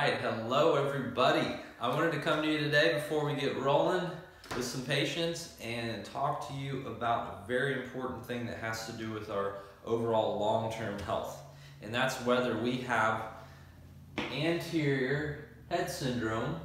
right, hello everybody. I wanted to come to you today before we get rolling with some patients and talk to you about a very important thing that has to do with our overall long-term health. And that's whether we have anterior head syndrome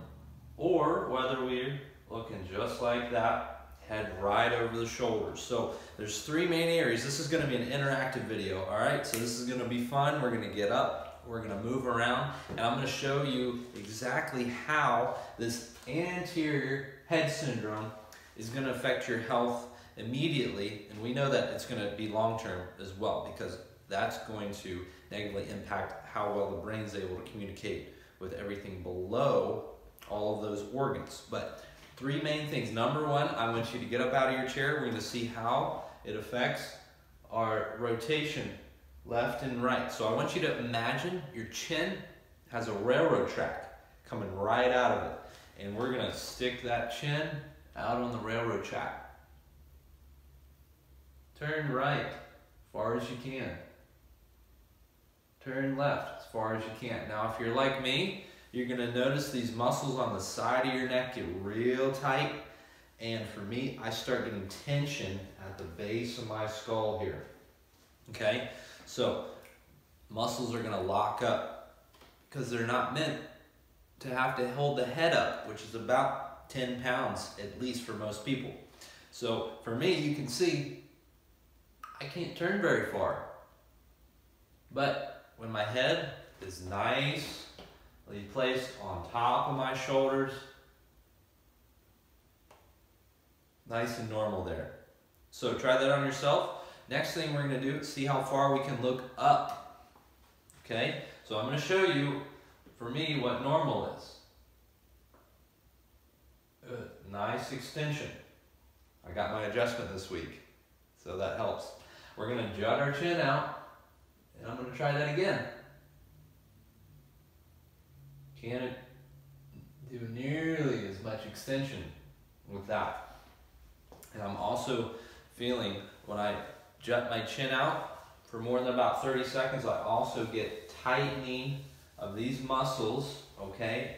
or whether we're looking just like that, head right over the shoulders. So there's three main areas. This is gonna be an interactive video, all right? So this is gonna be fun. We're gonna get up, we're gonna move around and I'm gonna show you exactly how this anterior head syndrome is gonna affect your health immediately. And we know that it's gonna be long-term as well because that's going to negatively impact how well the brain is able to communicate with everything below all of those organs. But three main things. Number one, I want you to get up out of your chair. We're gonna see how it affects our rotation left and right. So I want you to imagine your chin has a railroad track coming right out of it. And we're gonna stick that chin out on the railroad track. Turn right as far as you can. Turn left as far as you can. Now if you're like me, you're gonna notice these muscles on the side of your neck get real tight. And for me, I start getting tension at the base of my skull here. Okay? So muscles are gonna lock up because they're not meant to have to hold the head up, which is about 10 pounds at least for most people. So for me, you can see I can't turn very far. But when my head is nicely placed on top of my shoulders, nice and normal there. So try that on yourself. Next thing we're going to do is see how far we can look up. Okay, so I'm going to show you, for me, what normal is. Good. Nice extension. I got my adjustment this week, so that helps. We're going to jut our chin out, and I'm going to try that again. Can't do nearly as much extension with that. And I'm also feeling when I jut my chin out for more than about 30 seconds. I also get tightening of these muscles, okay?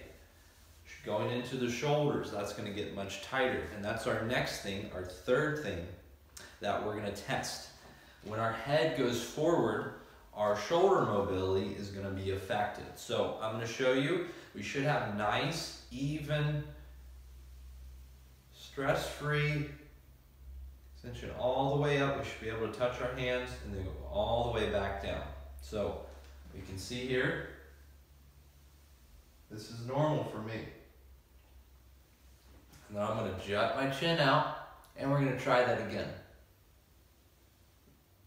Going into the shoulders, that's gonna get much tighter. And that's our next thing, our third thing that we're gonna test. When our head goes forward, our shoulder mobility is gonna be affected. So I'm gonna show you, we should have nice, even, stress-free Extension all the way up. We should be able to touch our hands and then go all the way back down. So we can see here, this is normal for me. And then I'm going to jut my chin out and we're going to try that again.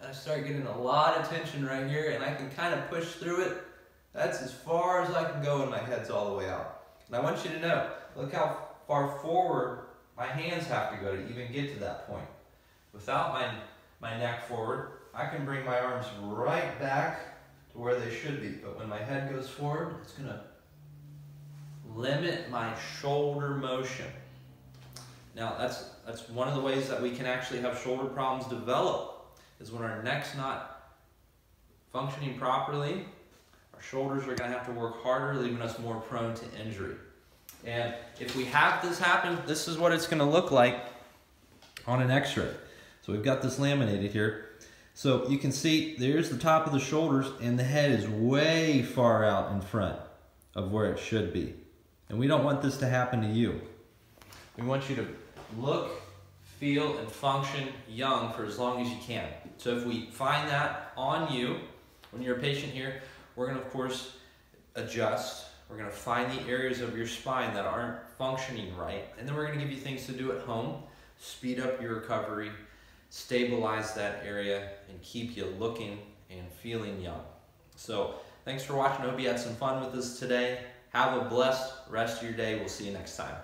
I start getting a lot of tension right here and I can kind of push through it. That's as far as I can go when my head's all the way out. And I want you to know, look how far forward my hands have to go to even get to that point. Without my, my neck forward, I can bring my arms right back to where they should be. But when my head goes forward, it's gonna limit my shoulder motion. Now that's, that's one of the ways that we can actually have shoulder problems develop is when our neck's not functioning properly, our shoulders are gonna have to work harder, leaving us more prone to injury. And if we have this happen, this is what it's gonna look like on an x-ray. So we've got this laminated here. So you can see there's the top of the shoulders and the head is way far out in front of where it should be. And we don't want this to happen to you. We want you to look, feel, and function young for as long as you can. So if we find that on you, when you're a patient here, we're gonna of course adjust. We're gonna find the areas of your spine that aren't functioning right. And then we're gonna give you things to do at home, speed up your recovery, stabilize that area and keep you looking and feeling young. So thanks for watching. I hope you had some fun with us today. Have a blessed rest of your day. We'll see you next time.